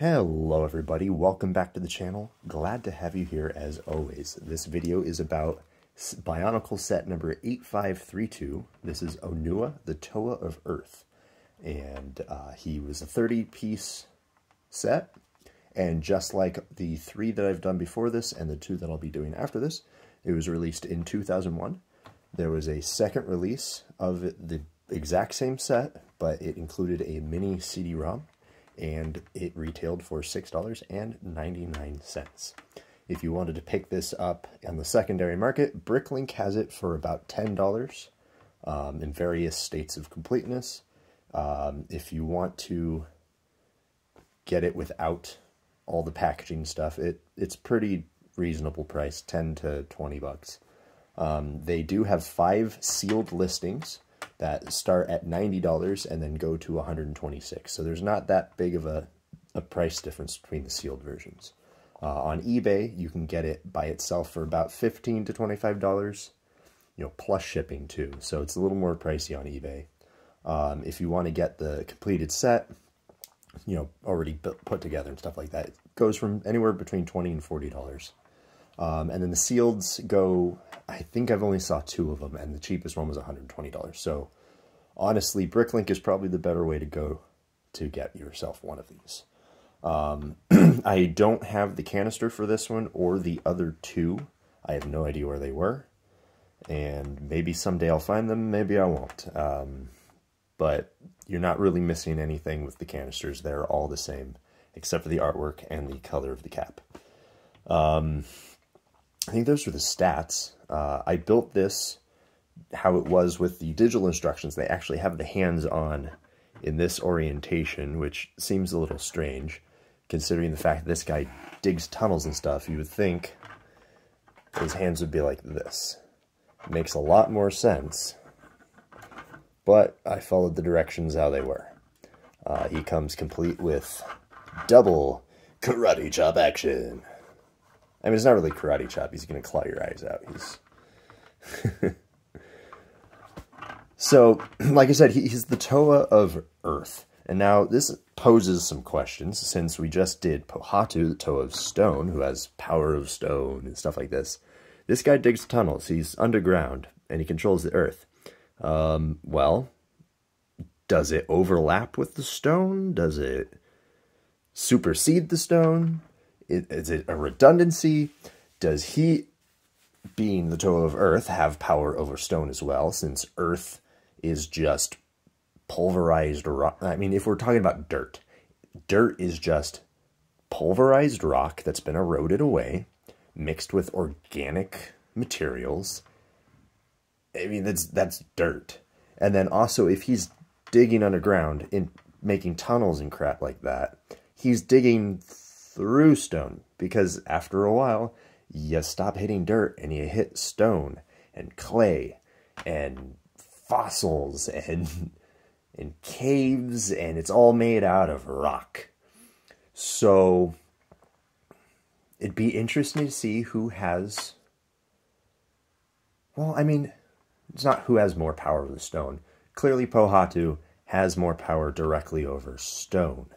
Hello everybody, welcome back to the channel. Glad to have you here as always. This video is about Bionicle set number 8532. This is Onua, the Toa of Earth. And uh, he was a 30-piece set. And just like the three that I've done before this and the two that I'll be doing after this, it was released in 2001. There was a second release of the exact same set, but it included a mini CD-ROM and it retailed for $6.99. If you wanted to pick this up on the secondary market, Bricklink has it for about $10 um, in various states of completeness. Um, if you want to get it without all the packaging stuff, it it's pretty reasonable price, 10 to 20 bucks. Um, they do have five sealed listings, that start at $90 and then go to 126 So there's not that big of a, a price difference between the sealed versions. Uh, on eBay, you can get it by itself for about 15 to $25, you know, plus shipping too. So it's a little more pricey on eBay. Um, if you want to get the completed set, you know, already put together and stuff like that, it goes from anywhere between 20 and $40. Um, and then the sealeds go, I think I've only saw two of them, and the cheapest one was $120. So honestly, Bricklink is probably the better way to go to get yourself one of these. Um, I don't have the canister for this one or the other two. I have no idea where they were. And maybe someday I'll find them, maybe I won't. Um, but you're not really missing anything with the canisters. They're all the same, except for the artwork and the color of the cap. Um, I think those are the stats. Uh, I built this how it was with the digital instructions. They actually have the hands on in this orientation, which seems a little strange considering the fact that this guy digs tunnels and stuff. You would think his hands would be like this. It makes a lot more sense, but I followed the directions how they were. Uh, he comes complete with double karate chop action. I mean, it's not really karate chop. He's going to claw your eyes out. He's... so, like I said, he's the Toa of Earth. And now this poses some questions, since we just did Pohatu, the Toa of Stone, who has power of stone and stuff like this. This guy digs tunnels. He's underground, and he controls the Earth. Um, well, does it overlap with the stone? Does it supersede the stone? Is it a redundancy? Does he, being the Toa of Earth, have power over stone as well, since Earth is just pulverized rock? I mean, if we're talking about dirt, dirt is just pulverized rock that's been eroded away, mixed with organic materials. I mean, that's that's dirt. And then also, if he's digging underground and making tunnels and crap like that, he's digging through stone because after a while you stop hitting dirt and you hit stone and clay and fossils and and caves and it's all made out of rock. So it'd be interesting to see who has well, I mean, it's not who has more power over the stone. Clearly Pohatu has more power directly over stone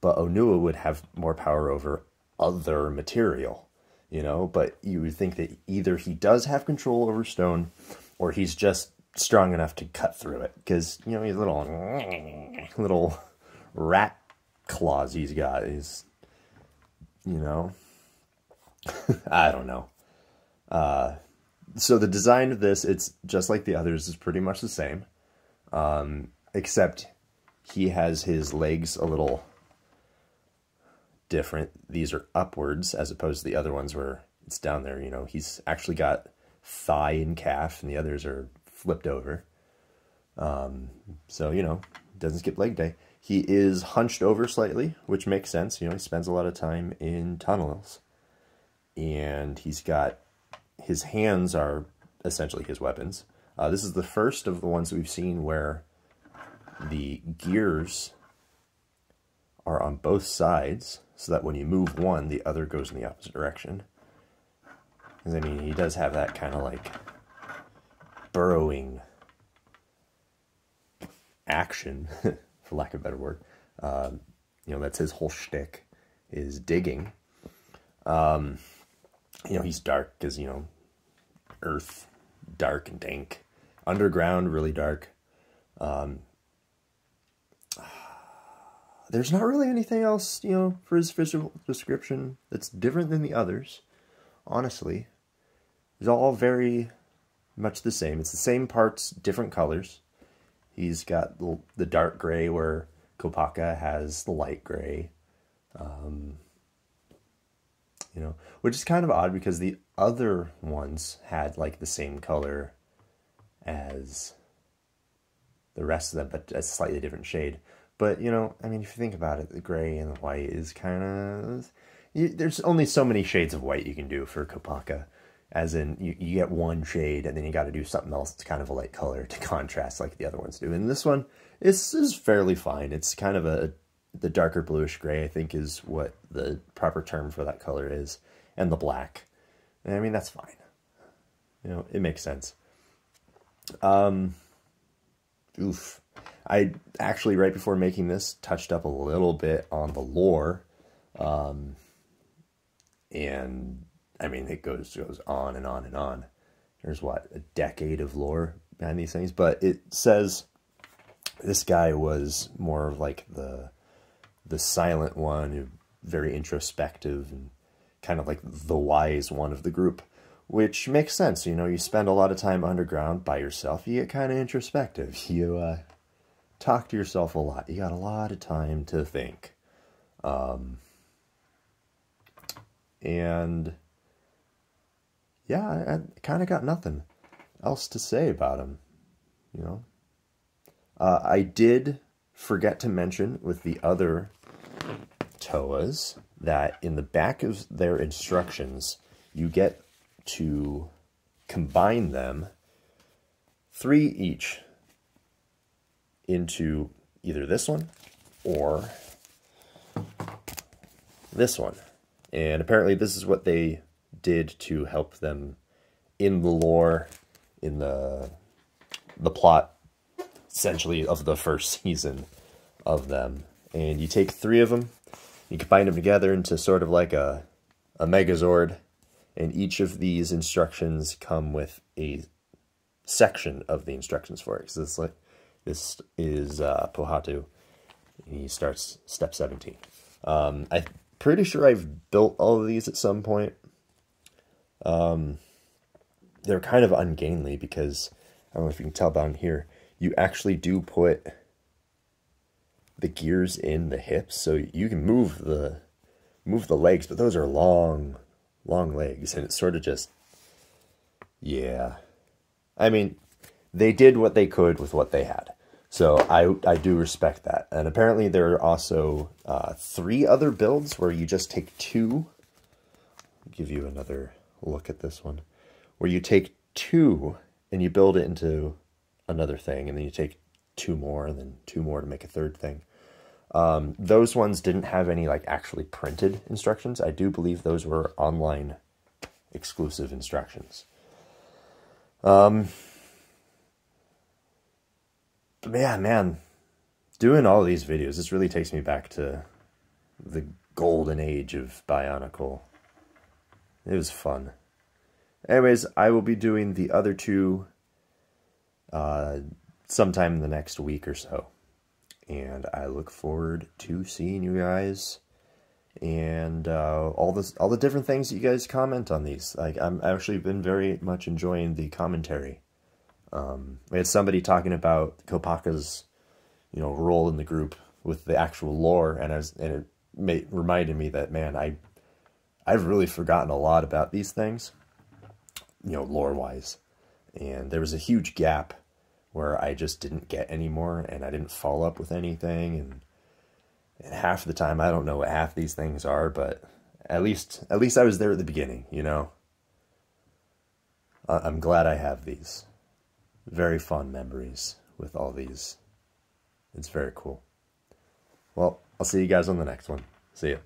but Onua would have more power over other material, you know. But you would think that either he does have control over stone, or he's just strong enough to cut through it. Because you know, he's little little rat claws he's got is, you know, I don't know. Uh, so the design of this, it's just like the others, is pretty much the same, um, except he has his legs a little different. These are upwards as opposed to the other ones where it's down there. You know, he's actually got thigh and calf, and the others are flipped over. Um, so, you know, doesn't skip leg day. He is hunched over slightly, which makes sense. You know, he spends a lot of time in tunnels. And he's got his hands are essentially his weapons. Uh, this is the first of the ones we've seen where the gears are on both sides so that when you move one, the other goes in the opposite direction. Because, I mean, he does have that kind of like burrowing action, for lack of a better word. Um, you know, that's his whole shtick. is digging. Um, you know, he's dark because, you know, earth, dark and dank. Underground, really dark. Um, there's not really anything else, you know, for his physical description that's different than the others, honestly. It's all very much the same. It's the same parts, different colors. He's got the, dark gray where Kopaka has the light gray. Um, you know, which is kind of odd because the other ones had like the same color as the rest of them, but a slightly different shade. But, you know, I mean, if you think about it, the gray and the white is kind of... There's only so many shades of white you can do for Kopaka. As in, you, you get one shade, and then you got to do something else that's kind of a light color to contrast like the other ones do. And this one is, is fairly fine. It's kind of a... The darker bluish gray, I think, is what the proper term for that color is. And the black. I mean, that's fine. You know, it makes sense. Um, oof. I actually, right before making this, touched up a little bit on the lore. Um, and I mean, it goes goes on and on and on. There's what a decade of lore behind these things, but it says this guy was more of like the the silent one, very introspective and kind of like the wise one of the group, which makes sense. You know, you spend a lot of time underground by yourself, you get kind of introspective. You uh, talk to yourself a lot. You got a lot of time to think. Um, and yeah, I, I kind of got nothing else to say about him, you know. Uh, I did forget to mention with the other TOAs that in the back of their instructions, you get to combine them, three each, into either this one or this one. And apparently this is what they did to help them in the lore, in the the plot, essentially, of the first season of them. And you take three of them, you combine them together into sort of like a, a Megazord, and each of these instructions come with a section of the instructions for it. Because it's like this is uh, Pohatu. He starts step 17. Um, I'm pretty sure I've built all of these at some point. Um, they're kind of ungainly because, I don't know if you can tell down here, you actually do put the gears in the hips, so you can move the move the legs, but those are long, long legs, and it's sort of just, yeah. I mean, they did what they could with what they had. So I, I do respect that. And apparently there are also uh, three other builds where you just take two. I'll give you another look at this one. Where you take two and you build it into another thing. And then you take two more and then two more to make a third thing. Um, those ones didn't have any like actually printed instructions. I do believe those were online exclusive instructions. Um, but yeah, man, doing all these videos, this really takes me back to the golden age of Bionicle. It was fun. Anyways, I will be doing the other two uh, sometime in the next week or so. And I look forward to seeing you guys and uh, all this, all the different things that you guys comment on these. Like I'm actually been very much enjoying the commentary. Um, we had somebody talking about Kopaka's, you know, role in the group with the actual lore, and I was, and it made, reminded me that man, I, I've really forgotten a lot about these things, you know, lore wise, and there was a huge gap where I just didn't get any more, and I didn't follow up with anything, and and half the time I don't know what half these things are, but at least at least I was there at the beginning, you know. I'm glad I have these very fond memories with all these. It's very cool. Well, I'll see you guys on the next one. See ya.